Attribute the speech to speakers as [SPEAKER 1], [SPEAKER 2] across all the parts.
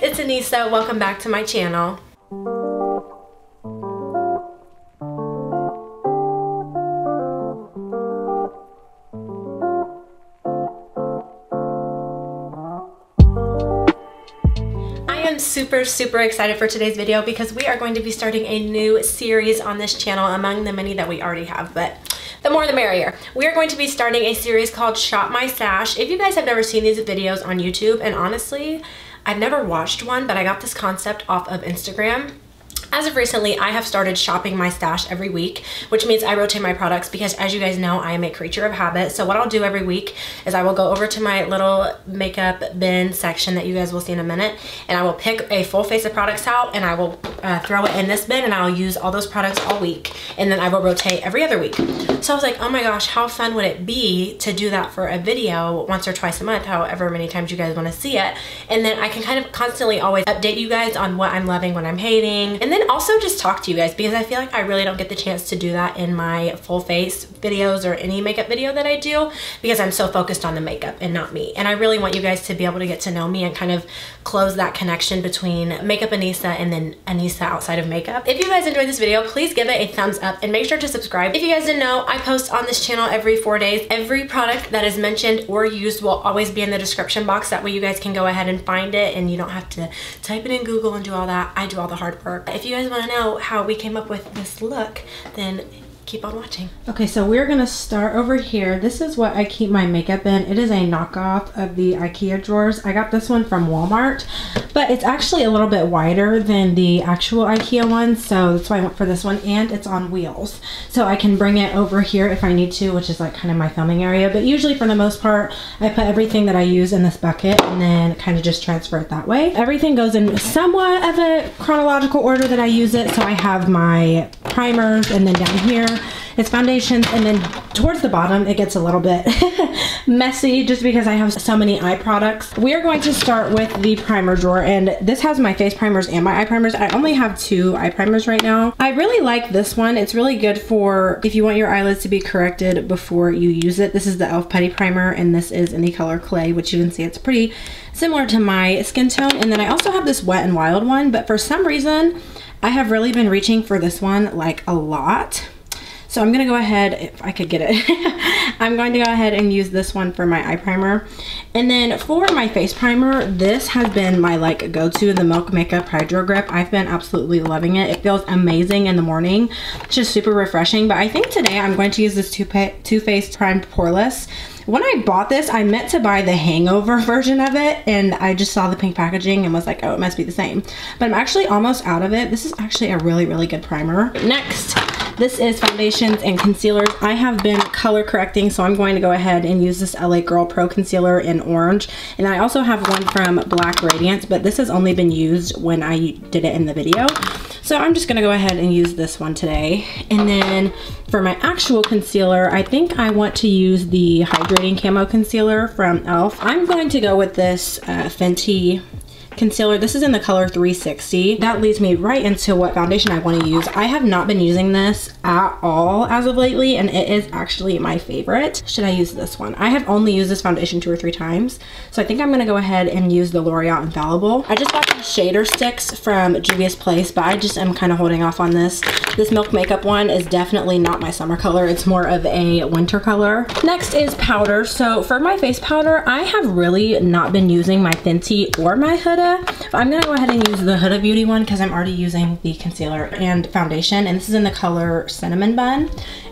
[SPEAKER 1] guys, it's Anissa. Welcome back to my channel. I am super, super excited for today's video because we are going to be starting a new series on this channel among the many that we already have, but the more the merrier. We are going to be starting a series called Shop My Stash. If you guys have never seen these videos on YouTube, and honestly, I've never watched one, but I got this concept off of Instagram as of recently, I have started shopping my stash every week, which means I rotate my products because as you guys know, I am a creature of habit. So what I'll do every week is I will go over to my little makeup bin section that you guys will see in a minute, and I will pick a full face of products out and I will uh, throw it in this bin and I'll use all those products all week. And then I will rotate every other week. So I was like, oh my gosh, how fun would it be to do that for a video once or twice a month, however many times you guys want to see it. And then I can kind of constantly always update you guys on what I'm loving, what I'm hating. And then also just talk to you guys because I feel like I really don't get the chance to do that in my full face videos or any makeup video that I do because I'm so focused on the makeup and not me. And I really want you guys to be able to get to know me and kind of close that connection between Makeup Anissa and then Anissa outside of makeup. If you guys enjoyed this video, please give it a thumbs up and make sure to subscribe. If you guys didn't know, I post on this channel every four days. Every product that is mentioned or used will always be in the description box. That way you guys can go ahead and find it and you don't have to type it in Google and do all that. I do all the hard work. If you guys want to know how we came up with this look, then keep on watching.
[SPEAKER 2] Okay, so we're gonna start over here. This is what I keep my makeup in. It is a knockoff of the Ikea drawers. I got this one from Walmart, but it's actually a little bit wider than the actual Ikea one, so that's why I went for this one, and it's on wheels. So I can bring it over here if I need to, which is like kind of my filming area, but usually for the most part, I put everything that I use in this bucket and then kind of just transfer it that way. Everything goes in somewhat of a chronological order that I use it, so I have my primers and then down here it's foundations and then towards the bottom it gets a little bit messy just because I have so many eye products. We are going to start with the primer drawer and this has my face primers and my eye primers. I only have two eye primers right now. I really like this one. It's really good for if you want your eyelids to be corrected before you use it. This is the e.l.f. Putty Primer and this is in the color Clay which you can see it's pretty similar to my skin tone and then I also have this Wet n Wild one but for some reason I have really been reaching for this one like a lot so I'm gonna go ahead, if I could get it, I'm going to go ahead and use this one for my eye primer. And then for my face primer, this has been my like go-to, the Milk Makeup Hydro Grip. I've been absolutely loving it. It feels amazing in the morning. It's just super refreshing. But I think today I'm going to use this Too, Too Faced Primed Poreless. When I bought this, I meant to buy the hangover version of it and I just saw the pink packaging and was like, oh, it must be the same. But I'm actually almost out of it. This is actually a really, really good primer. Next, this is foundations and concealers. I have been color correcting, so I'm going to go ahead and use this LA Girl Pro Concealer in orange. And I also have one from Black Radiance, but this has only been used when I did it in the video. So I'm just gonna go ahead and use this one today. And then for my actual concealer, I think I want to use the Hydrating Camo Concealer from e.l.f. I'm going to go with this uh, Fenty concealer. This is in the color 360. That leads me right into what foundation I want to use. I have not been using this at all as of lately and it is actually my favorite. Should I use this one? I have only used this foundation two or three times. So I think I'm going to go ahead and use the L'Oreal Infallible. I just got these shader sticks from Juvia's Place, but I just am kind of holding off on this. This Milk Makeup one is definitely not my summer color. It's more of a winter color. Next is powder. So for my face powder, I have really not been using my Fenty or my Huda I'm gonna go ahead and use the Huda Beauty one because I'm already using the concealer and foundation and this is in the color Cinnamon Bun.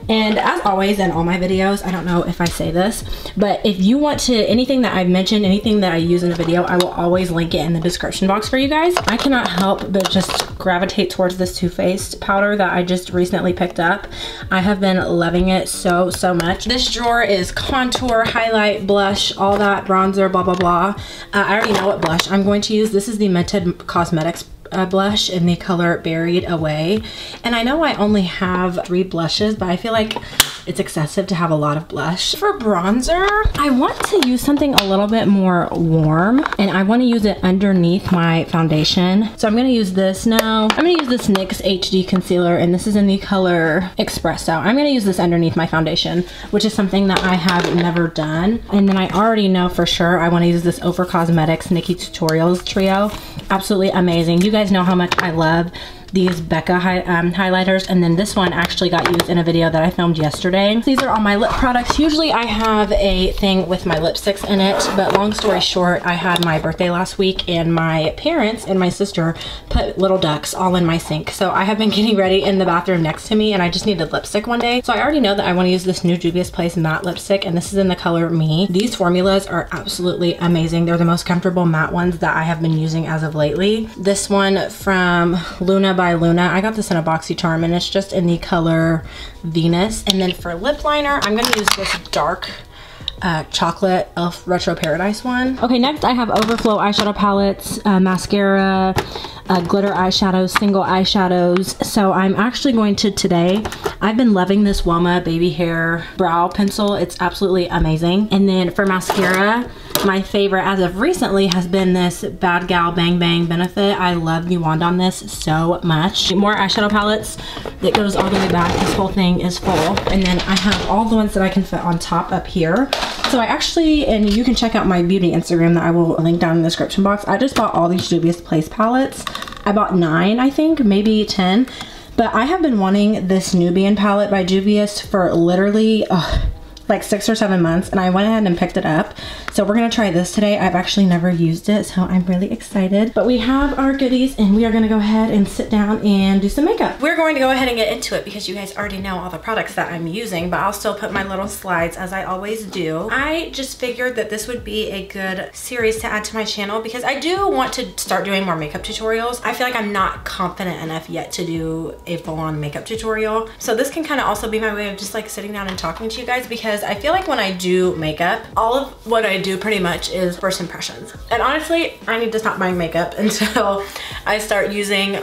[SPEAKER 2] And as always in all my videos, I don't know if I say this, but if you want to, anything that I've mentioned, anything that I use in a video, I will always link it in the description box for you guys. I cannot help but just gravitate towards this Too Faced powder that I just recently picked up. I have been loving it so, so much. This drawer is contour, highlight, blush, all that, bronzer, blah, blah, blah. Uh, I already know what blush I'm going to use. This is the Mented Cosmetics uh, blush in the color Buried Away. And I know I only have three blushes, but I feel like it's excessive to have a lot of blush. For bronzer, I want to use something a little bit more warm and I want to use it underneath my foundation. So I'm going to use this now. I'm going to use this NYX HD concealer and this is in the color Espresso. I'm going to use this underneath my foundation, which is something that I have never done. And then I already know for sure I want to use this Ofra Cosmetics NikkieTutorials Trio. Absolutely amazing. You guys know how much I love these Becca hi um, highlighters and then this one actually got used in a video that I filmed yesterday. These are all my lip products. Usually I have a thing with my lipsticks in it but long story short I had my birthday last week and my parents and my sister put little ducks all in my sink. So I have been getting ready in the bathroom next to me and I just needed lipstick one day. So I already know that I want to use this new Juvia's Place matte lipstick and this is in the color Me. These formulas are absolutely amazing. They're the most comfortable matte ones that I have been using as of lately. This one from Luna by Luna. I got this in a BoxyCharm and it's just in the color Venus. And then for lip liner, I'm gonna use this dark uh, chocolate elf retro paradise one okay next i have overflow eyeshadow palettes uh, mascara uh, glitter eyeshadows single eyeshadows so i'm actually going to today i've been loving this woma baby hair brow pencil it's absolutely amazing and then for mascara my favorite as of recently has been this Bad Gal Bang Bang Benefit. I love the wand on this so much. More eyeshadow palettes that goes all the way back. This whole thing is full. And then I have all the ones that I can fit on top up here. So I actually, and you can check out my beauty Instagram that I will link down in the description box. I just bought all these Juvia's Place palettes. I bought nine, I think, maybe 10. But I have been wanting this Nubian palette by Juvia's for literally, like six or seven months and I went ahead and picked it up. So we're gonna try this today. I've actually never used it, so I'm really excited. But we have our goodies and we are gonna go ahead and sit down and do some makeup.
[SPEAKER 1] We're going to go ahead and get into it because you guys already know all the products that I'm using, but I'll still put my little slides as I always do. I just figured that this would be a good series to add to my channel because I do want to start doing more makeup tutorials. I feel like I'm not confident enough yet to do a full-on makeup tutorial. So this can kind of also be my way of just like sitting down and talking to you guys because I feel like when I do makeup, all of what I do pretty much is first impressions. And honestly, I need to stop buying makeup until I start using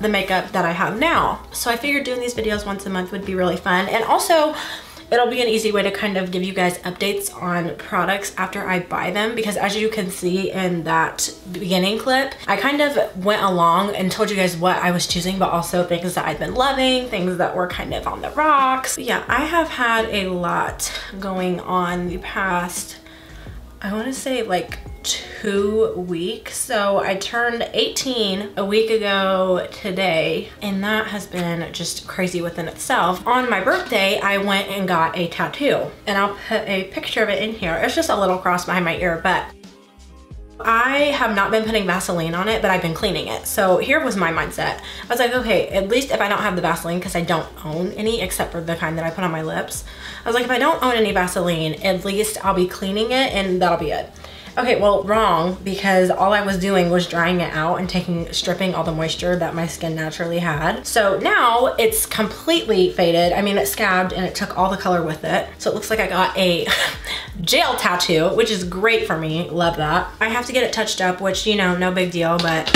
[SPEAKER 1] the makeup that I have now. So I figured doing these videos once a month would be really fun. And also, it'll be an easy way to kind of give you guys updates on products after I buy them because as you can see in that beginning clip, I kind of went along and told you guys what I was choosing, but also things that I've been loving, things that were kind of on the rocks. Yeah, I have had a lot going on the past, I wanna say like two weeks. So I turned 18 a week ago today, and that has been just crazy within itself. On my birthday, I went and got a tattoo, and I'll put a picture of it in here. It's just a little cross behind my ear, but I have not been putting Vaseline on it, but I've been cleaning it. So here was my mindset. I was like, okay, at least if I don't have the Vaseline, because I don't own any except for the kind that I put on my lips. I was like, if I don't own any Vaseline, at least I'll be cleaning it and that'll be it. Okay, well, wrong, because all I was doing was drying it out and taking, stripping all the moisture that my skin naturally had. So now it's completely faded. I mean, it scabbed and it took all the color with it. So it looks like I got a jail tattoo, which is great for me. Love that. I have to get it touched up, which, you know, no big deal, but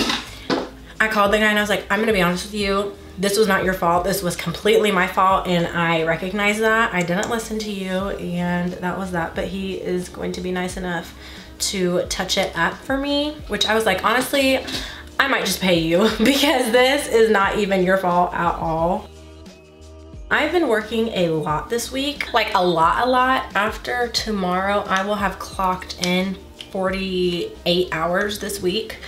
[SPEAKER 1] I called the guy and I was like, I'm gonna be honest with you. This was not your fault. This was completely my fault and I recognize that. I didn't listen to you and that was that, but he is going to be nice enough to touch it up for me, which I was like, honestly, I might just pay you because this is not even your fault at all. I've been working a lot this week, like a lot, a lot. After tomorrow, I will have clocked in 48 hours this week.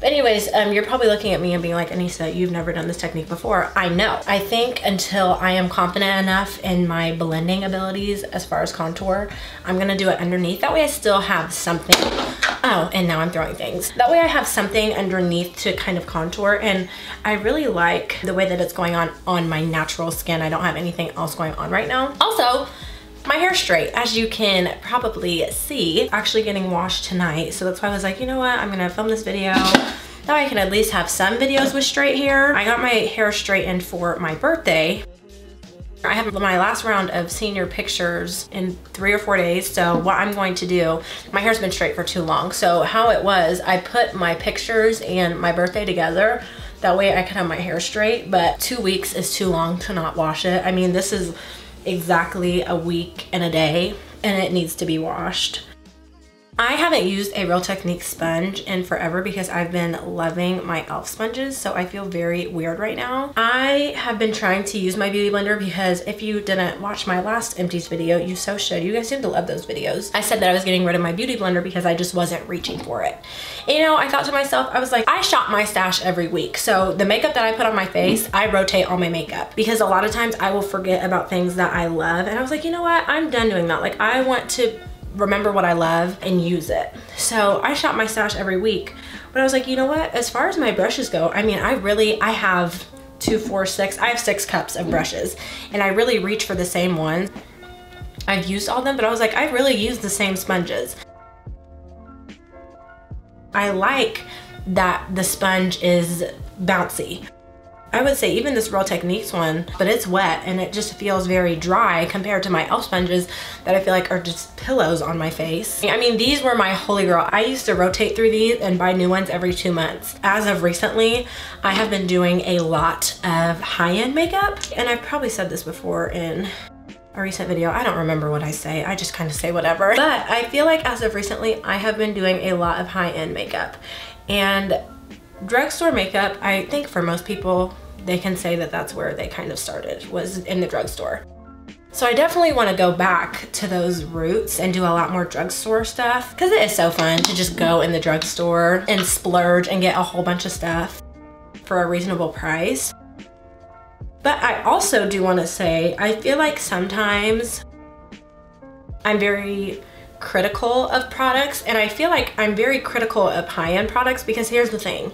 [SPEAKER 1] But anyways, um, you're probably looking at me and being like, Anissa, you've never done this technique before. I know. I think until I am confident enough in my blending abilities as far as contour, I'm gonna do it underneath. That way I still have something. Oh, and now I'm throwing things. That way I have something underneath to kind of contour. And I really like the way that it's going on on my natural skin. I don't have anything else going on right now. Also, my hair straight, as you can probably see, actually getting washed tonight. So that's why I was like, you know what, I'm gonna film this video. Now I can at least have some videos with straight hair. I got my hair straightened for my birthday. I have my last round of senior pictures in three or four days. So what I'm going to do, my hair's been straight for too long. So how it was, I put my pictures and my birthday together. That way I could have my hair straight, but two weeks is too long to not wash it. I mean, this is exactly a week and a day and it needs to be washed. I haven't used a Real Technique sponge in forever because I've been loving my e.l.f. sponges, so I feel very weird right now. I have been trying to use my Beauty Blender because if you didn't watch my last empties video, you so should. You guys seem to love those videos. I said that I was getting rid of my Beauty Blender because I just wasn't reaching for it. You know, I thought to myself, I was like, I shop my stash every week. So the makeup that I put on my face, I rotate all my makeup because a lot of times I will forget about things that I love. And I was like, you know what? I'm done doing that. Like I want to remember what I love and use it. So I shop my stash every week. But I was like, you know what? As far as my brushes go, I mean, I really, I have two, four, six, I have six cups of brushes and I really reach for the same ones. I've used all them, but I was like, I really use the same sponges. I like that the sponge is bouncy. I would say even this Real Techniques one, but it's wet and it just feels very dry compared to my e.l.f. sponges that I feel like are just pillows on my face. I mean, these were my holy grail. I used to rotate through these and buy new ones every two months. As of recently, I have been doing a lot of high-end makeup and I've probably said this before in a recent video. I don't remember what I say. I just kind of say whatever. But I feel like as of recently, I have been doing a lot of high-end makeup. And drugstore makeup, I think for most people, they can say that that's where they kind of started, was in the drugstore. So I definitely want to go back to those roots and do a lot more drugstore stuff because it is so fun to just go in the drugstore and splurge and get a whole bunch of stuff for a reasonable price. But I also do want to say, I feel like sometimes I'm very critical of products and I feel like I'm very critical of high-end products because here's the thing.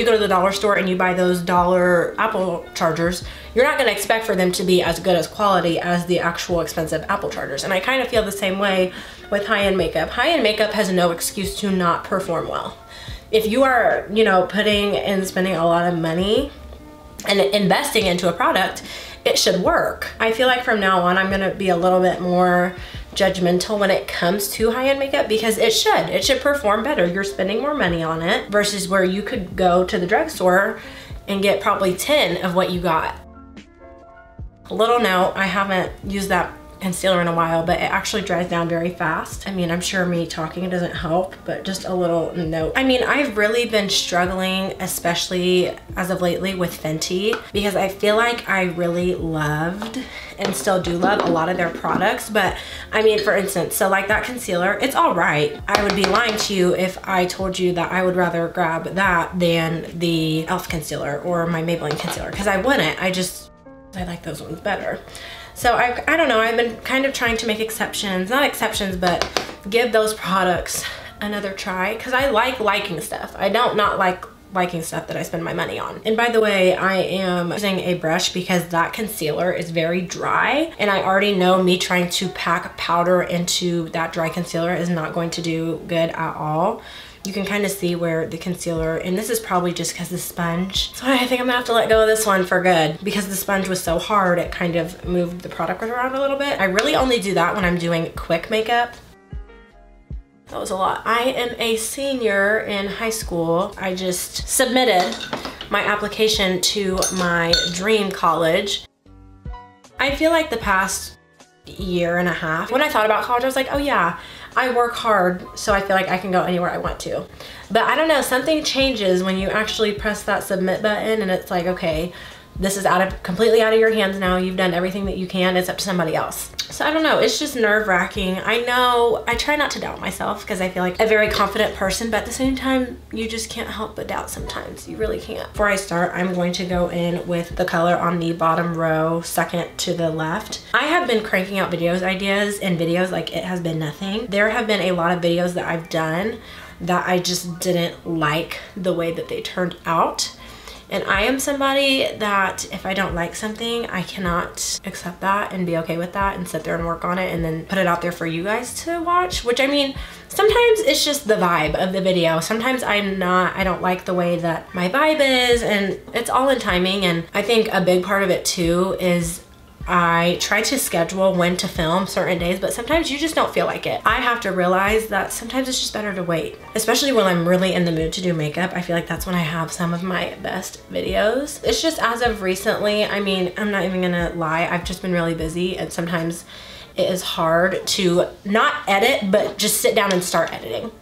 [SPEAKER 1] You go to the dollar store and you buy those dollar Apple chargers, you're not gonna expect for them to be as good as quality as the actual expensive Apple chargers. And I kind of feel the same way with high-end makeup. High-end makeup has no excuse to not perform well. If you are, you know, putting and spending a lot of money and investing into a product, it should work. I feel like from now on, I'm gonna be a little bit more judgmental when it comes to high-end makeup because it should. It should perform better. You're spending more money on it versus where you could go to the drugstore and get probably 10 of what you got. A little note, I haven't used that concealer in a while, but it actually dries down very fast. I mean, I'm sure me talking doesn't help, but just a little note. I mean, I've really been struggling, especially as of lately with Fenty, because I feel like I really loved and still do love a lot of their products. But I mean, for instance, so like that concealer, it's all right. I would be lying to you if I told you that I would rather grab that than the e.l.f. concealer or my Maybelline concealer, because I wouldn't. I just, I like those ones better. So I, I don't know, I've been kind of trying to make exceptions, not exceptions, but give those products another try because I like liking stuff. I don't not like liking stuff that I spend my money on. And by the way, I am using a brush because that concealer is very dry and I already know me trying to pack powder into that dry concealer is not going to do good at all you can kind of see where the concealer, and this is probably just because the sponge. So I think I'm gonna have to let go of this one for good because the sponge was so hard, it kind of moved the product around a little bit. I really only do that when I'm doing quick makeup. That was a lot. I am a senior in high school. I just submitted my application to my dream college. I feel like the past year and a half, when I thought about college, I was like, oh yeah, I work hard, so I feel like I can go anywhere I want to. But I don't know, something changes when you actually press that submit button and it's like, okay, this is out of completely out of your hands now. You've done everything that you can. It's up to somebody else. So I don't know. It's just nerve wracking. I know I try not to doubt myself because I feel like a very confident person, but at the same time, you just can't help but doubt sometimes. You really can't. Before I start, I'm going to go in with the color on the bottom row, second to the left. I have been cranking out videos ideas and videos like it has been nothing. There have been a lot of videos that I've done that I just didn't like the way that they turned out And I am somebody that if I don't like something, I cannot accept that and be okay with that and sit there and work on it and then put it out there for you guys to watch, which I mean, sometimes it's just the vibe of the video. Sometimes I'm not, I don't like the way that my vibe is and it's all in timing. And I think a big part of it too is I try to schedule when to film certain days, but sometimes you just don't feel like it. I have to realize that sometimes it's just better to wait, especially when I'm really in the mood to do makeup. I feel like that's when I have some of my best videos. It's just as of recently, I mean, I'm not even gonna lie, I've just been really busy and sometimes it is hard to not edit, but just sit down and start editing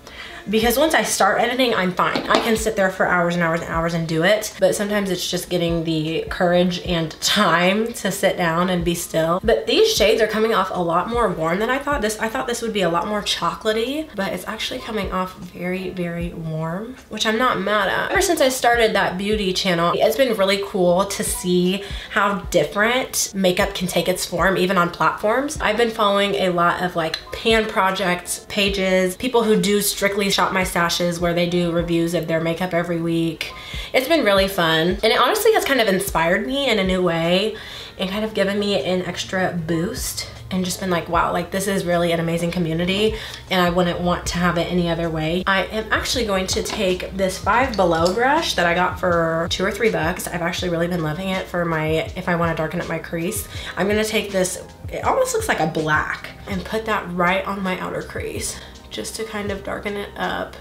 [SPEAKER 1] because once I start editing, I'm fine. I can sit there for hours and hours and hours and do it, but sometimes it's just getting the courage and time to sit down and be still. But these shades are coming off a lot more warm than I thought. This I thought this would be a lot more chocolatey, but it's actually coming off very, very warm, which I'm not mad at. Ever since I started that beauty channel, it's been really cool to see how different makeup can take its form, even on platforms. I've been following a lot of like pan projects, pages, people who do strictly Shop My Stashes where they do reviews of their makeup every week. It's been really fun. And it honestly has kind of inspired me in a new way and kind of given me an extra boost and just been like, wow, like this is really an amazing community and I wouldn't want to have it any other way. I am actually going to take this Five Below brush that I got for two or three bucks. I've actually really been loving it for my, if I want to darken up my crease. I'm gonna take this, it almost looks like a black and put that right on my outer crease just to kind of darken it up.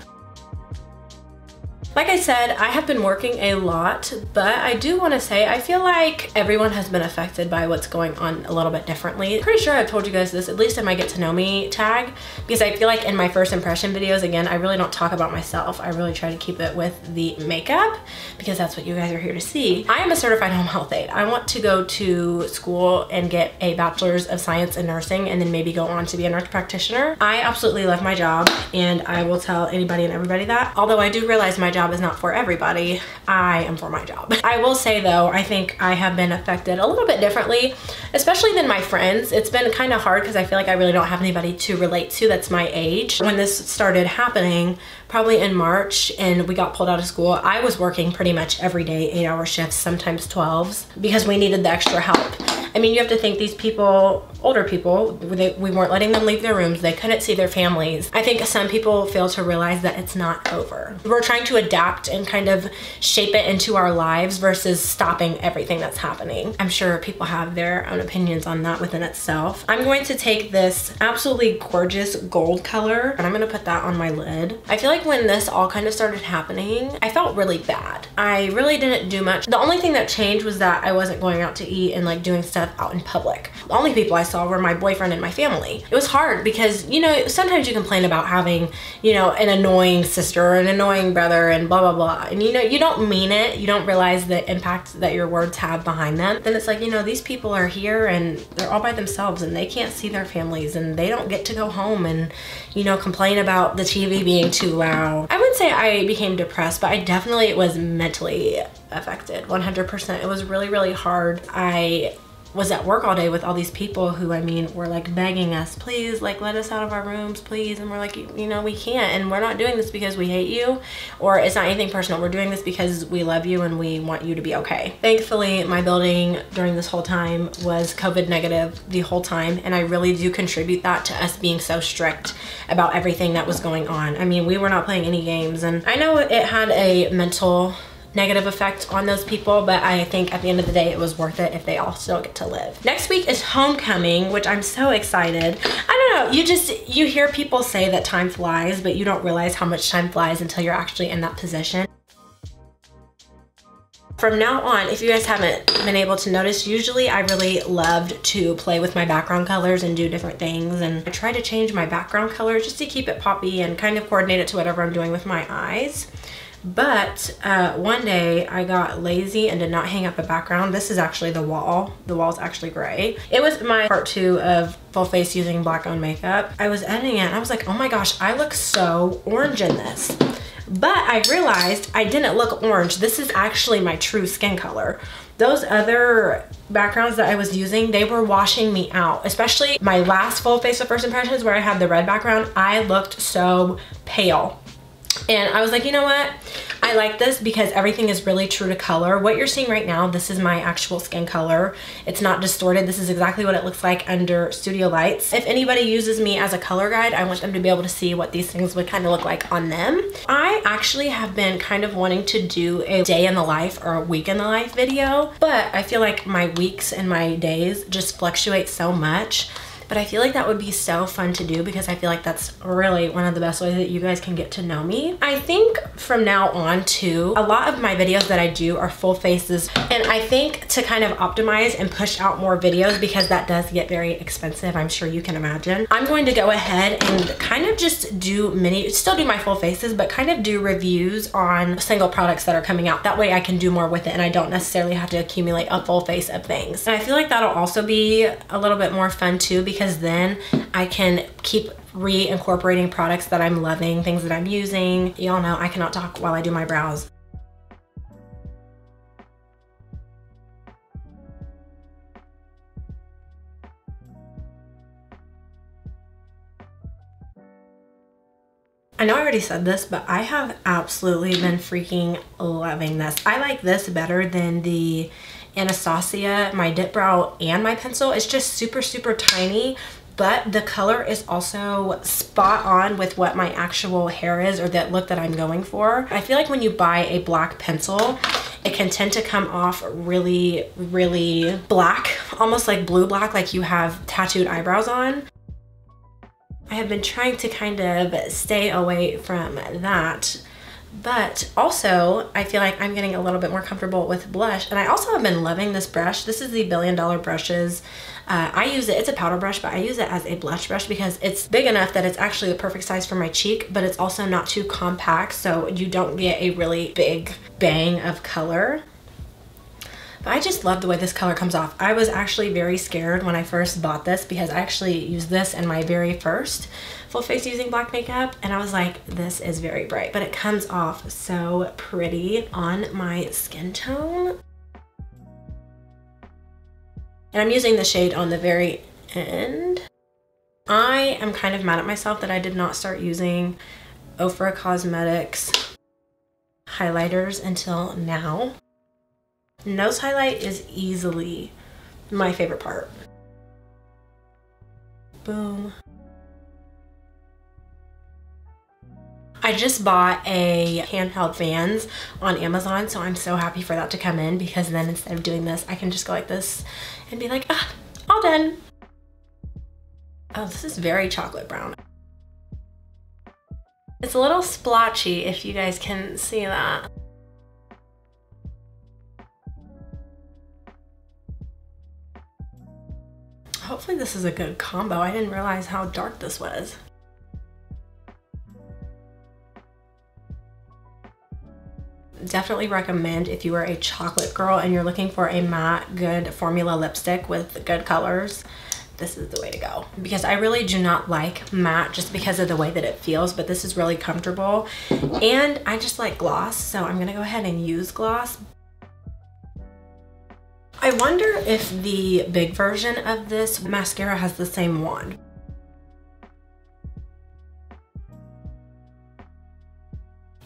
[SPEAKER 1] Like I said, I have been working a lot, but I do want to say I feel like everyone has been affected by what's going on a little bit differently. Pretty sure I've told you guys this, at least in my get to know me tag, because I feel like in my first impression videos, again, I really don't talk about myself. I really try to keep it with the makeup because that's what you guys are here to see. I am a certified home health aide. I want to go to school and get a bachelor's of science in nursing and then maybe go on to be a nurse practitioner. I absolutely love my job and I will tell anybody and everybody that. Although I do realize my job job is not for everybody. I am for my job. I will say though, I think I have been affected a little bit differently, especially than my friends. It's been kind of hard because I feel like I really don't have anybody to relate to that's my age. When this started happening, probably in March and we got pulled out of school, I was working pretty much every day, eight hour shifts, sometimes 12s because we needed the extra help. I mean, you have to think these people, older people, they, we weren't letting them leave their rooms. They couldn't see their families. I think some people fail to realize that it's not over. We're trying to adapt and kind of shape it into our lives versus stopping everything that's happening. I'm sure people have their own opinions on that within itself. I'm going to take this absolutely gorgeous gold color and I'm gonna put that on my lid. I feel like when this all kind of started happening, I felt really bad. I really didn't do much. The only thing that changed was that I wasn't going out to eat and like doing stuff out in public. The only people I saw were my boyfriend and my family. It was hard because, you know, sometimes you complain about having, you know, an annoying sister or an annoying brother and blah, blah, blah. And, you know, you don't mean it. You don't realize the impact that your words have behind them. Then it's like, you know, these people are here and they're all by themselves and they can't see their families and they don't get to go home and, you know, complain about the TV being too loud. I wouldn't say I became depressed, but I definitely was mentally affected 100%. It was really, really hard. I was at work all day with all these people who I mean were like begging us please like let us out of our rooms please. And we're like you know we can't and we're not doing this because we hate you or it's not anything personal. We're doing this because we love you and we want you to be okay. Thankfully my building during this whole time was covid negative the whole time and I really do contribute that to us being so strict about everything that was going on. I mean we were not playing any games and I know it had a mental negative effect on those people, but I think at the end of the day, it was worth it if they all still get to live. Next week is homecoming, which I'm so excited. I don't know, you just, you hear people say that time flies, but you don't realize how much time flies until you're actually in that position. From now on, if you guys haven't been able to notice, usually I really loved to play with my background colors and do different things. And I try to change my background color just to keep it poppy and kind of coordinate it to whatever I'm doing with my eyes. But uh, one day I got lazy and did not hang up a background. This is actually the wall. The wall's actually gray. It was my part two of full face using black on makeup. I was editing it and I was like, oh my gosh, I look so orange in this. But I realized I didn't look orange. This is actually my true skin color. Those other backgrounds that I was using, they were washing me out. Especially my last full face of first impressions where I had the red background, I looked so pale. And I was like, you know what? I like this because everything is really true to color. What you're seeing right now, this is my actual skin color. It's not distorted. This is exactly what it looks like under studio lights. If anybody uses me as a color guide, I want them to be able to see what these things would kind of look like on them. I actually have been kind of wanting to do a day in the life or a week in the life video, but I feel like my weeks and my days just fluctuate so much but I feel like that would be so fun to do because I feel like that's really one of the best ways that you guys can get to know me. I think from now on too, a lot of my videos that I do are full faces and I think to kind of optimize and push out more videos because that does get very expensive, I'm sure you can imagine. I'm going to go ahead and kind of just do mini, still do my full faces, but kind of do reviews on single products that are coming out. That way I can do more with it and I don't necessarily have to accumulate a full face of things. And I feel like that'll also be a little bit more fun too because because then I can keep re-incorporating products that I'm loving, things that I'm using. Y'all know I cannot talk while I do my brows. I know I already said this, but I have absolutely been freaking loving this. I like this better than the Anastasia, my dip brow and my pencil. It's just super, super tiny but the color is also spot on with what my actual hair is or that look that I'm going for. I feel like when you buy a black pencil, it can tend to come off really, really black, almost like blue black, like you have tattooed eyebrows on. I have been trying to kind of stay away from that but also I feel like I'm getting a little bit more comfortable with blush and I also have been loving this brush. This is the billion dollar brushes. Uh, I use it it's a powder brush but I use it as a blush brush because it's big enough that it's actually the perfect size for my cheek but it's also not too compact so you don't get a really big bang of color I just love the way this color comes off. I was actually very scared when I first bought this because I actually used this in my very first full face using black makeup and I was like this is very bright but it comes off so pretty on my skin tone. And I'm using the shade on the very end. I am kind of mad at myself that I did not start using Ofra Cosmetics highlighters until now nose highlight is easily my favorite part boom I just bought a handheld fans on Amazon, so I'm so happy for that to come in because then instead of doing this, I can just go like this and be like, ah, all done. Oh, this is very chocolate brown. It's a little splotchy if you guys can see that. This is a good combo. I didn't realize how dark this was. definitely recommend if you are a chocolate girl and you're looking for a matte good formula lipstick with good colors this is the way to go because I really do not like matte just because of the way that it feels but this is really comfortable and I just like gloss so I'm gonna go ahead and use gloss I wonder if the big version of this mascara has the same wand.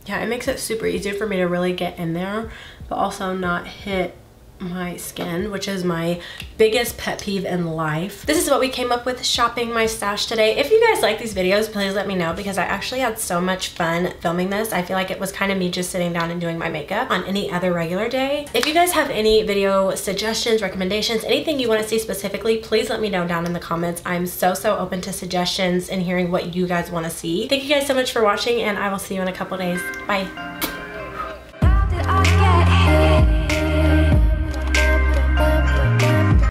[SPEAKER 1] Yeah, it makes it super easy for me to really get in there, but also not hit my skin, which is my biggest pet peeve in life. This is what we came up with shopping my stash today. If you guys like these videos, please let me know because I actually had so much fun filming this. I feel like it was kind of me just sitting down and doing my makeup on any other regular day. If you guys have any video suggestions, recommendations, anything you want to see specifically, please let me know down in the comments. I'm so, so open to suggestions and hearing what you guys want to see. Thank you guys so much for watching and I will see you in a couple days. Bye.